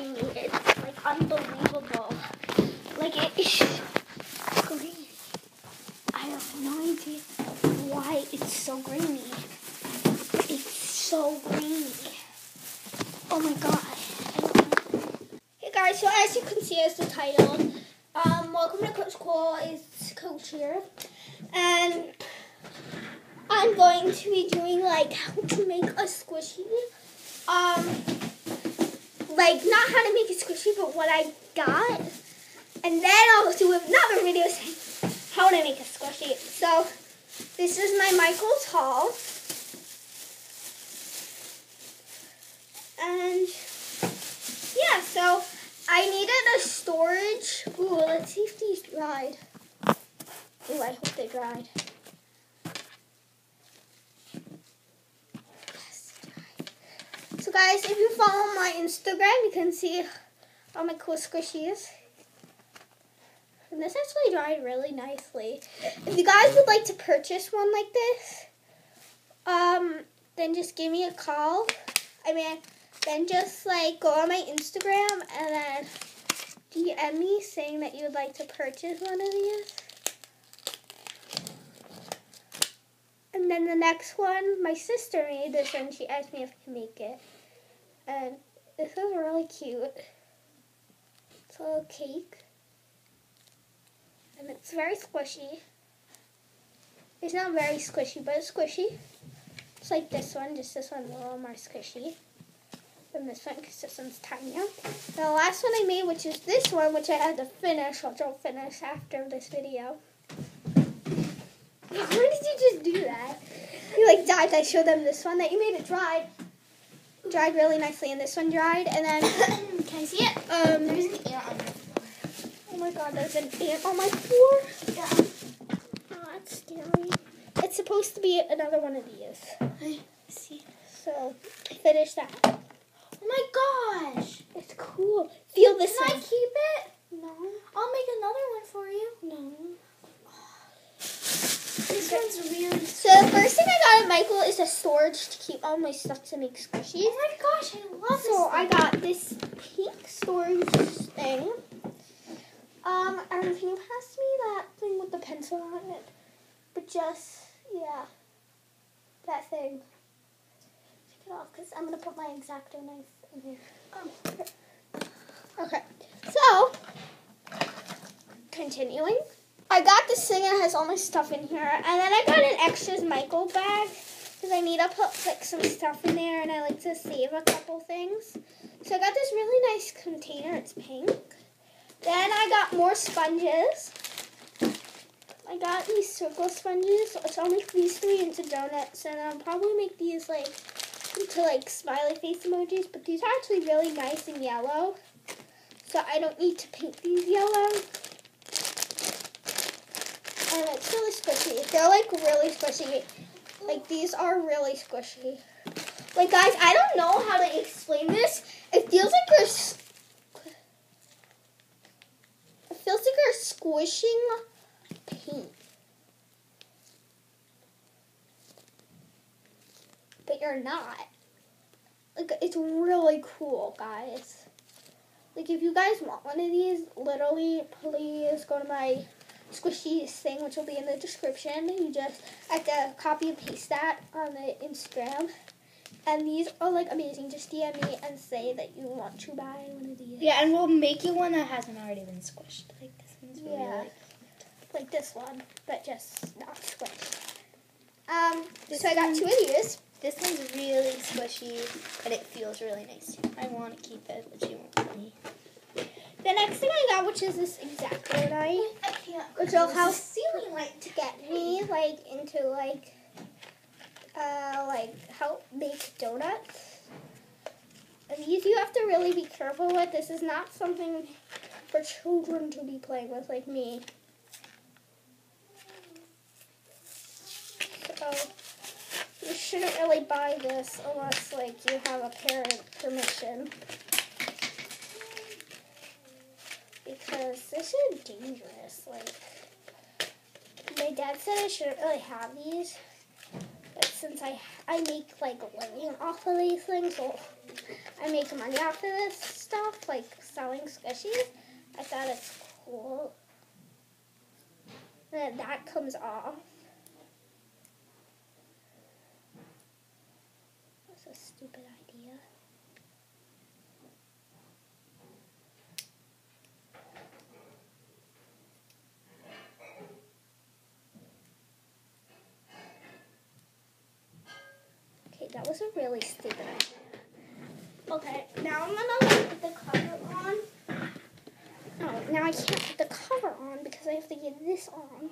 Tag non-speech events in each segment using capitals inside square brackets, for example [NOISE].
It's like unbelievable. Like it is green. I have no idea why it's so grainy. It's so grainy. Oh my god. Hey guys, so as you can see as the title, um, welcome to Coachcode. It's Coach here. And I'm going to be doing like how to make a squishy. Um, like not how to make a squishy, but what I got. And then I'll do another video saying how to make a squishy. So this is my Michael's haul. And yeah, so I needed a storage. Ooh, let's see if these dried. Ooh, I hope they dried. Yes, dried. So guys, if you follow my Instagram, you can see all my cool squishies. And this actually dried really nicely. If you guys would like to purchase one like this, um, then just give me a call. I mean, then just like go on my Instagram and then DM me saying that you would like to purchase one of these. And then the next one, my sister made this and she asked me if I can make it. And this is really cute. It's a little cake. And it's very squishy. It's not very squishy, but it's squishy. It's like this one, just this one's a little more squishy than this one because this one's tinier. The last one I made, which is this one, which I had to finish, which I'll finish after this video. Why did you just do that? You like died. I showed them this one that you made it dried. Dried really nicely, and this one dried, and then [COUGHS] Can I see it? um. There's an ant on my floor. Oh my god, there's an ant on my floor. Yeah. Oh, that's scary. It's supposed to be another one of these. I see. So finish that. Oh my gosh! It's cool. Feel this Can I keep it? No, I'll make another one for you. no. This one's really. So the first thing I got at Michael is a storage to keep all my stuff to make squishies. Oh my gosh! I love it. So this. I got this pink storage thing. Um, and can you pass me that thing with the pencil on it? But just yeah, that thing. Take it off because I'm gonna put my exacto knife in here. Um, okay, so continuing. Got this thing has all my stuff in here, and then I got an extras Michael bag because I need to put like some stuff in there, and I like to save a couple things. So I got this really nice container. It's pink. Then I got more sponges. I got these circle sponges. So I'll these three into donuts, and I'll probably make these like into like smiley face emojis. But these are actually really nice and yellow, so I don't need to paint these yellow. And it's really squishy. They're like really squishy. Like these are really squishy. Like guys, I don't know how to explain this. It feels like you're. It feels like you're squishing paint, but you're not. Like it's really cool, guys. Like if you guys want one of these, literally, please go to my squishy thing, which will be in the description. You just have to copy and paste that on the Instagram. And these are like amazing. Just DM me and say that you want to buy one of these. Yeah, and we'll make you one that hasn't already been squished. Like this one's really Yeah. like. Like this one, but just not squished. Um, This so I got two of these. This one's really squishy, but it feels really nice. I want to keep it, but you won't let me. The next thing I got, which is this exacto knife, which will help ceiling light to get me like into like uh like help make donuts. And these you have to really be careful with. This is not something for children to be playing with like me. So you shouldn't really buy this unless like you have a parent permission. Because this is dangerous. Like my dad said I shouldn't really have these. But since I I make like living off of these things, so I make money off of this stuff, like selling squishies. I thought it's cool that that comes off. That's a stupid idea. Okay, that was a really stupid idea. Okay, now I'm gonna put the cover on. Oh, now I can't put the cover on because I have to get this on.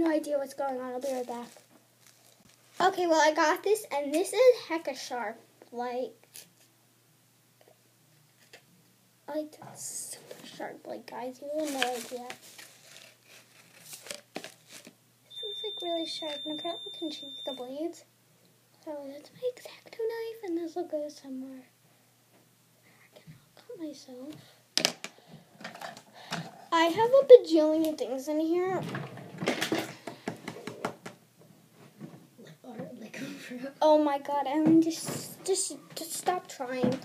no idea what's going on. I'll be right back. Okay, well, I got this, and this is hecka sharp. Like, like super sharp. Like, guys, you have no idea. This is like really sharp, and apparently can change the blades. So that's my exacto knife, and this will go somewhere. I can cut myself. I have a bajillion things in here. Oh my god, Erin, just, just, just stop trying.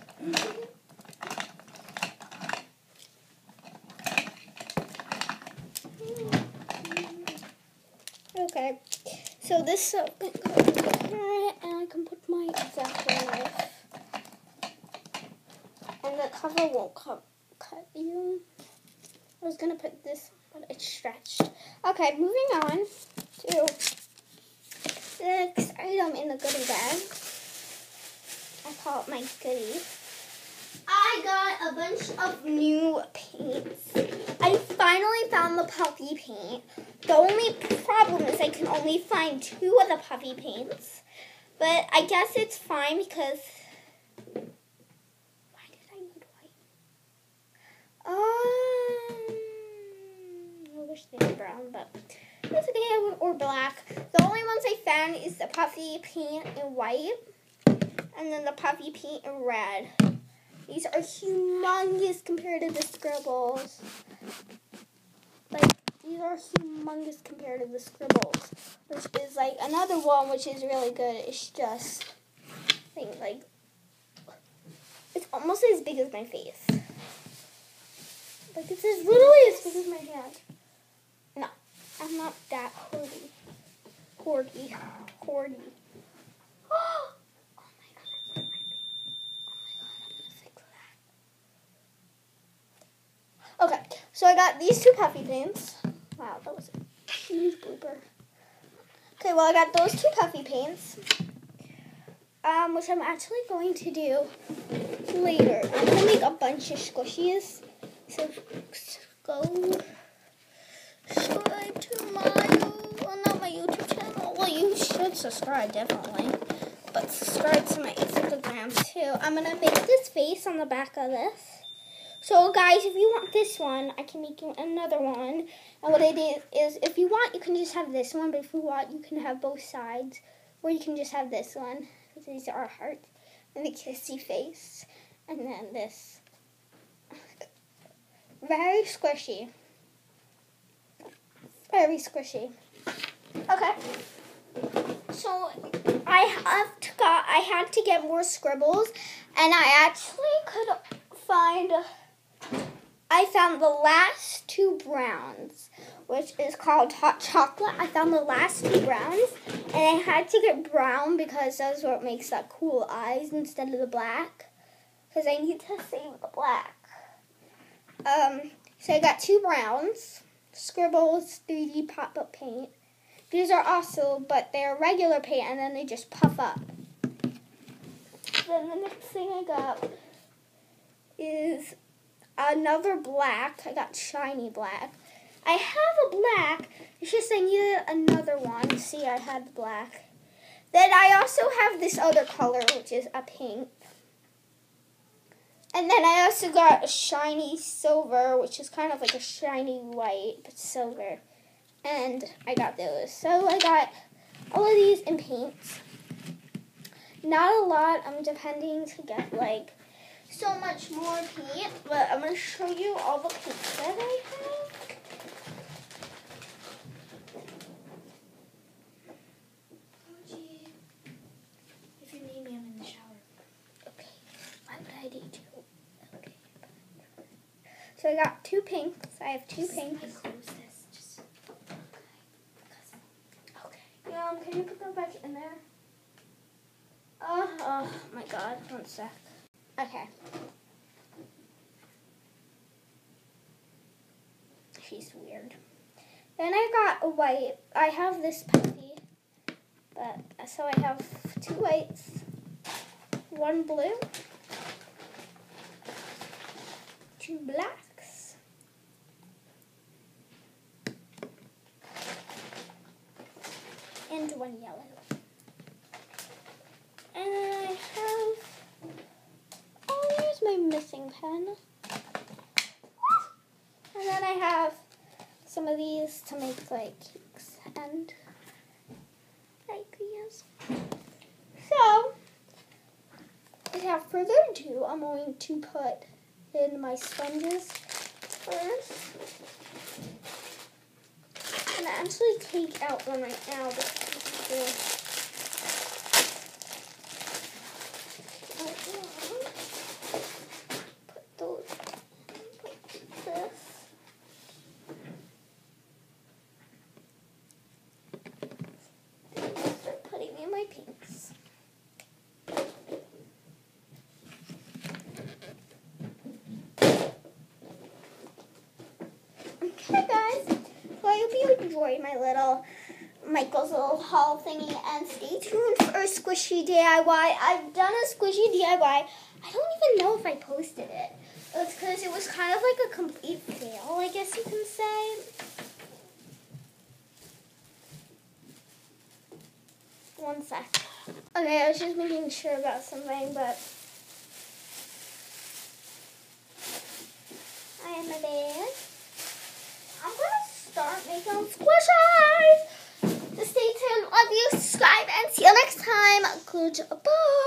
Okay, so this uh, and I can put my exacto knife, and the cover won't cut cut you. I was gonna put this, but it's stretched. Okay, moving on to next item in the goodie bag. I call it my goodie. I got a bunch of new paints. I finally found the puffy paint. The only problem is I can only find two of the puffy paints. But I guess it's fine because why did I need white? Um I wish they were brown, but that's okay, or black. The only ones I found is the puffy paint and white, and then the puffy paint and red. These are humongous compared to the scribbles. Like, these are humongous compared to the scribbles, which is like another one which is really good. It's just, I think, like, it's almost as big as my face. Like, it's as literally as big as my hand. No, I'm not that hoardy. Hoardy. Hoardy. Oh my god. Oh my god, I'm that. Okay, so I got these two puffy paints. Wow, that was a huge blooper. Okay, well I got those two puffy paints. Um, which I'm actually going to do later. I'm gonna make a bunch of squishies. So go subscribe to my, well, not my YouTube channel. Well, you should subscribe, definitely. But subscribe to my Instagram, too. I'm going to make this face on the back of this. So, guys, if you want this one, I can make you another one. And what I did is, if you want, you can just have this one. But if you want, you can have both sides. Or you can just have this one. These are hearts. And the kissy face. And then this. Very squishy very squishy. Okay. So I have to got I had to get more scribbles and I actually could find I found the last two browns, which is called hot chocolate. I found the last two browns and I had to get brown because that's what makes that cool eyes instead of the black. Because I need to save the black. Um, so I got two browns. Scribbles 3D pop-up paint. These are also, but they're regular paint and then they just puff up. Then the next thing I got is another black. I got shiny black. I have a black. It's just I needed another one. See, I had the black. Then I also have this other color, which is a pink. And then I also got a shiny silver, which is kind of like a shiny white, but silver. And I got those. So I got all of these in paints. Not a lot. I'm depending to get like so much more paint, but I'm going to show you all the paints that I have. If you need me, I'm in the shower. Okay, why would I need to? Okay. So I got two pinks. I have two pinks. I close this. Just Okay. Um, can you put them back in there? Oh, oh my god, one sec. Okay. She's weird. Then I got a white. I have this puppy, but so I have two whites, one blue, two blacks, and one yellow. And then I have. Oh, there's my And then I have some of these to make like cakes and like these. So, without further ado, I'm going to put in my sponges first. And I actually take out one right now, but Put those. Put this. Start putting in my pinks. Okay, guys. So I hope you enjoyed my little Michael's little haul thingy, and stay tuned for a squishy DIY. I've done a squishy DIY. I don't even know if I posted it. It's because it was kind of like a complete fail, I guess you can say. One sec. Okay, I was just making sure about something, but A ball.